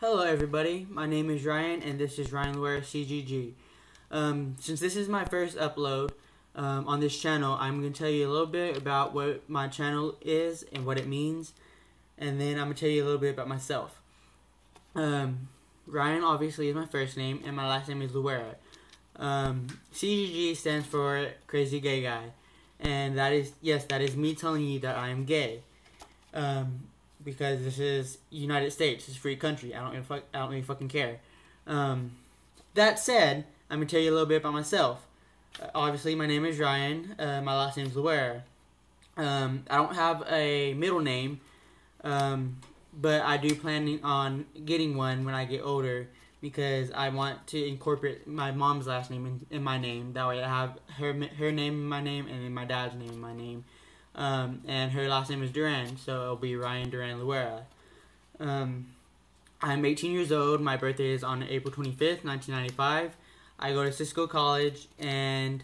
Hello, everybody. My name is Ryan, and this is Ryan Luera CGG. Um, since this is my first upload um, on this channel, I'm going to tell you a little bit about what my channel is and what it means, and then I'm going to tell you a little bit about myself. Um, Ryan, obviously, is my first name, and my last name is Luera. Um, CGG stands for Crazy Gay Guy, and that is, yes, that is me telling you that I am gay. Because this is United States. It's a free country. I don't even fuck, I don't really fucking care. Um, that said, I'm gonna tell you a little bit about myself. Uh, obviously, my name is Ryan. Uh, my last name is. Um, I don't have a middle name, um, but I do plan on getting one when I get older because I want to incorporate my mom's last name in, in my name. That way, I have her her name in my name and then my dad's name in my name. Um, and her last name is Duran, so it'll be Ryan Duran Luera. Um, I'm 18 years old. My birthday is on April 25th, 1995. I go to Cisco College, and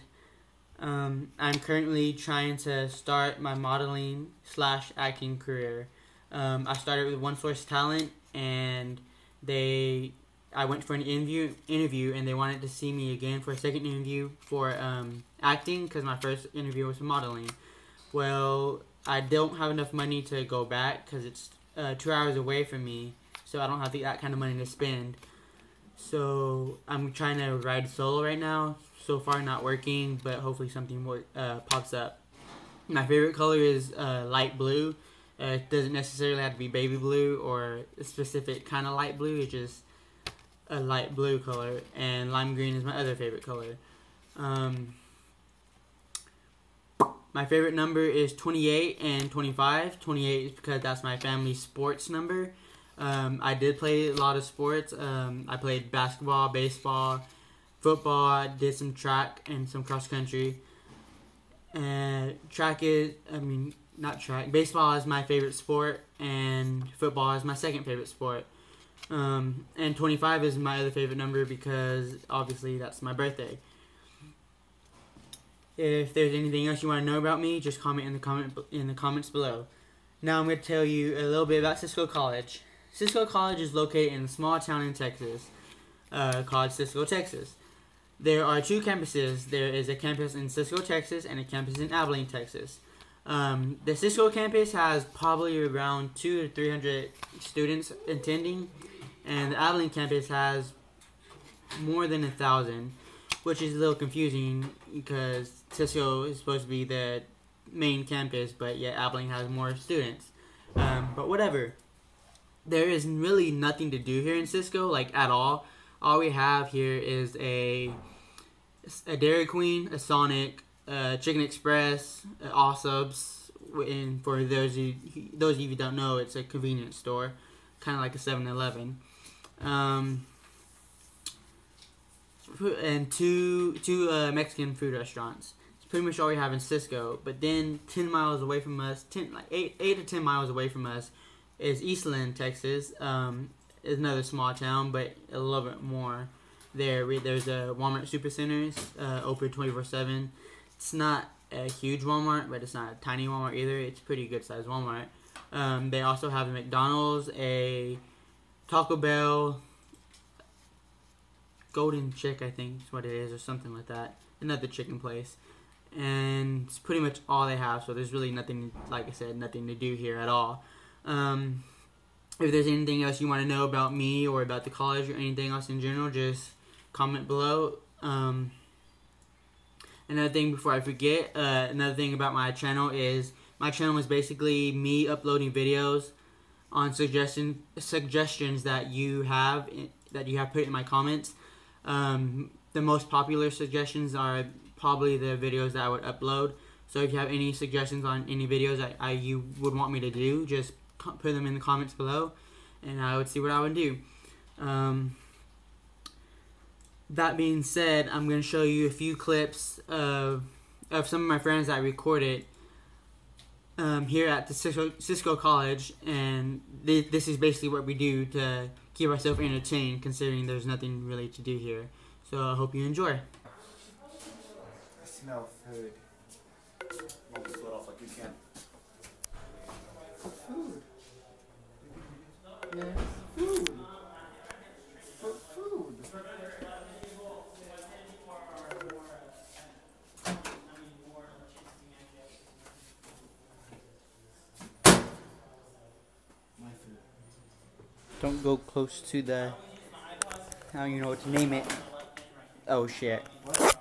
um, I'm currently trying to start my modeling slash acting career. Um, I started with One Source Talent, and they I went for an interview interview, and they wanted to see me again for a second interview for um, acting because my first interview was for modeling. Well, I don't have enough money to go back because it's uh, two hours away from me, so I don't have the, that kind of money to spend. So I'm trying to ride solo right now. So far, not working, but hopefully something more uh, pops up. My favorite color is uh, light blue. Uh, it doesn't necessarily have to be baby blue or a specific kind of light blue. It's just a light blue color, and lime green is my other favorite color. Um, my favorite number is 28 and 25. 28 is because that's my family sports number. Um, I did play a lot of sports. Um, I played basketball, baseball, football. I did some track and some cross country. And track is, I mean, not track. Baseball is my favorite sport, and football is my second favorite sport. Um, and 25 is my other favorite number because obviously that's my birthday. If there's anything else you want to know about me, just comment in the comment in the comments below. Now I'm going to tell you a little bit about Cisco College. Cisco College is located in a small town in Texas uh, called Cisco, Texas. There are two campuses. There is a campus in Cisco, Texas, and a campus in Abilene, Texas. Um, the Cisco campus has probably around two to three hundred students attending, and the Abilene campus has more than a thousand which is a little confusing because Cisco is supposed to be the main campus, but yet Abilene has more students. Um, but whatever. There is really nothing to do here in Cisco, like at all. All we have here is a a Dairy Queen, a Sonic, a Chicken Express, a Allsup's, and for those those of you who don't know, it's a convenience store, kind of like a 7-Eleven. Um, and two two uh, Mexican food restaurants. Pretty much all we have in Cisco. But then ten miles away from us, ten like eight eight to ten miles away from us, is Eastland, Texas. Um, is another small town, but a little bit more. There, there's a Walmart Supercenters uh, open twenty four seven. It's not a huge Walmart, but it's not a tiny Walmart either. It's pretty good sized Walmart. Um, they also have a McDonald's, a Taco Bell, Golden Chick, I think is what it is, or something like that. Another chicken place, and it's pretty much all they have. So there's really nothing, like I said, nothing to do here at all. Um, if there's anything else you want to know about me or about the college or anything else in general, just comment below. Um, another thing before I forget, uh, another thing about my channel is my channel is basically me uploading videos on suggestion suggestions that you have that you have put in my comments. Um, the most popular suggestions are probably the videos that I would upload. So if you have any suggestions on any videos that I, you would want me to do, just put them in the comments below, and I would see what I would do. Um, that being said, I'm going to show you a few clips of, of some of my friends that I recorded um, here at the Cisco, Cisco College, and th this is basically what we do to keep ourselves entertained, considering there's nothing really to do here. So I hope you enjoy no food. I'll off like you can. Food. Yes, food. For food. Don't go close to the. I don't even know what to name it. Oh shit. What?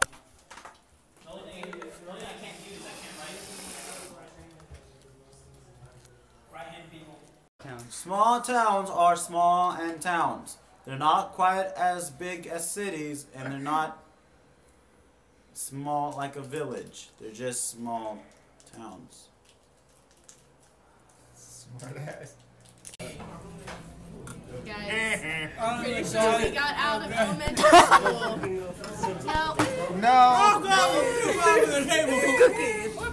Small towns are small and towns. They're not quite as big as cities, and they're not small like a village. They're just small towns. Guys, pretty sure we got out of elementary school. No. No.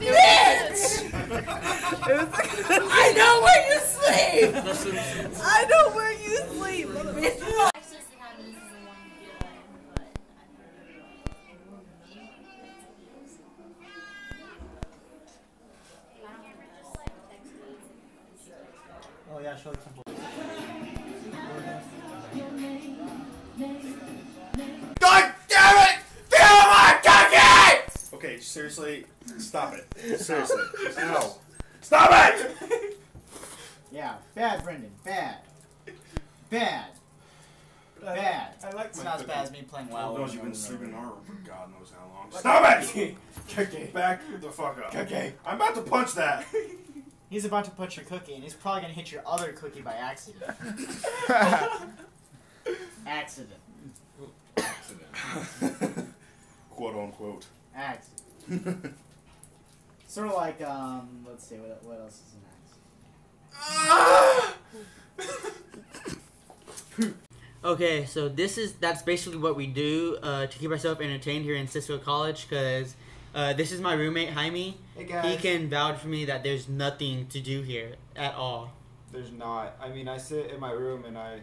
Bitch! I know where you sleep. I know where you sleep. bitch. Oh yeah, show temple. Seriously, stop it. Seriously. No. Stop it! Yeah, bad, Brendan. Bad. Bad. Bad. I like It's not as bad as me playing Well, WoW. knows you've been sleeping on for God knows how long. Stop it! Cookie. Back the fuck up. Cookie. I'm about to punch that. He's about to punch your cookie, and he's probably gonna hit your other cookie by accident. accident. accident. Quote unquote. Accident. sort of like, um, let's see, what, what else is next? accident? Okay, so this is that's basically what we do uh, to keep ourselves entertained here in Cisco College because uh, this is my roommate Jaime. Hey guys. He can vouch for me that there's nothing to do here at all. There's not. I mean, I sit in my room and I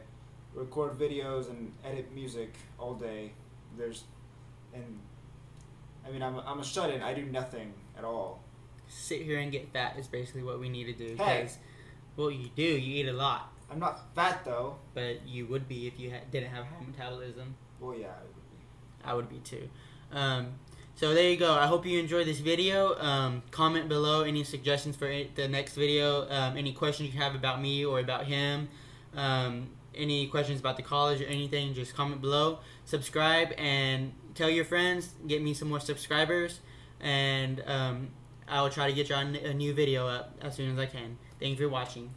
record videos and edit music all day. There's, and I mean, I'm I'm a shut-in. I do nothing at all. Sit here and get fat is basically what we need to do. Hey. Because, well, you do. You eat a lot, I'm not fat though. but you would be if you ha- didn't have high metabolism. Well, yeah. it would be. I would be too. Um, so there you go. I hope you enjoyed this video. Um, comment below any suggestions for it, the next video. Um, any questions you have about me or about him. Any questions about the college or anything, just comment below. Subscribe and tell your friends. Get me some more subscribers. And um, I will try to get you on a new video up as soon as I can. Thank you for watching.